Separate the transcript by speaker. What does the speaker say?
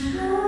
Speaker 1: Sure.